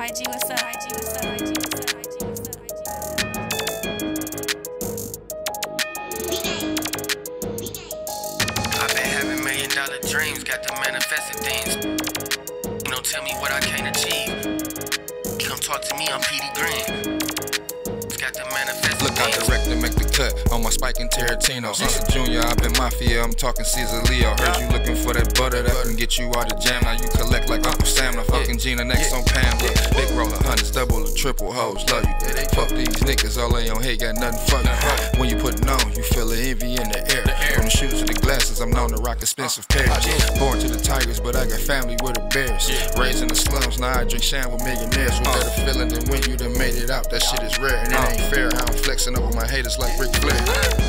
IG, what's up? IG, what's up? IG, what's up? IG, what's up? I've been having million dollar dreams, got the manifested things. You know, tell me what I can't achieve. Come talk to me, I'm Petey Greene. Got the manifested Look things. direct to make the cut on my spike and Tarantino. Since a junior, I've been mafia. I'm talking Caesar Leo. Heard you for that butter that can get you out of jam. Now you collect like Uncle Sam. Now fucking Gina next on Pam. Look, big roller hundreds, double or triple hoes. Love you. Fuck these niggas, all they on hate got nothing you. When you put it on, you feel the envy in the air. From the shoes to the glasses, I'm known to rock expensive pairs. Born to the Tigers, but I got family with the Bears. Raised in the slums, now I drink shine with millionaires. What better feeling than when you done made it out? That shit is rare, and it ain't fair how I'm flexing over my haters like Ric Flair.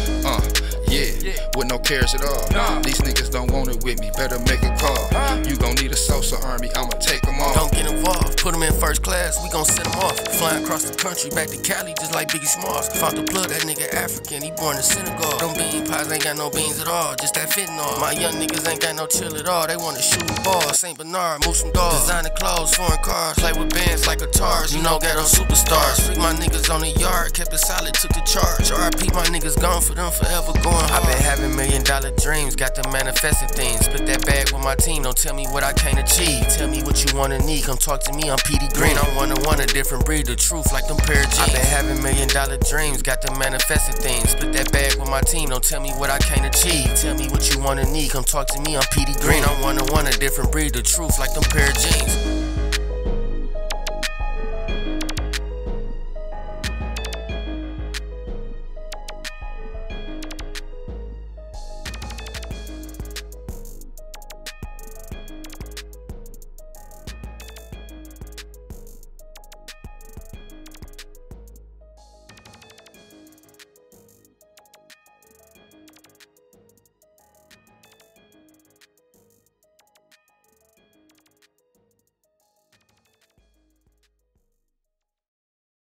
Yeah, with no cares at all. Nah. These niggas don't want it with me, better make a call. You gon' need a Sosa army, I'ma take them all. Don't get involved, put them in first class, we gon' set them off. Flying across the country, back to Cali, just like Biggie Smalls. Found the blood, that nigga African, he born in Senegal. Them bean pies ain't got no beans at all, just that fentanyl. My young niggas ain't got no chill at all, they wanna shoot a ball. St. Bernard, move some dogs. Designer clothes, foreign cars, play with bands like guitars. You know, ghetto superstars. Freak my niggas on the yard, kept it solid, took the charge. RIP, my niggas gone for them forever going hard. i been having million dollar dreams, got the manifesting things. Split that bag with my team, don't tell me what I can't achieve. Tell me what you wanna need, come talk to me, I'm Petey Greene. I'm one on one, a different breed, the truth like them pair of jeans. i been having million dollar dreams, got the manifesting things. Split that bag with my team, don't tell me what I can't achieve. Tell me what you wanna need, come talk to me, I'm Petey Greene. I'm one on one, a different breed, the truth like them pair of jeans.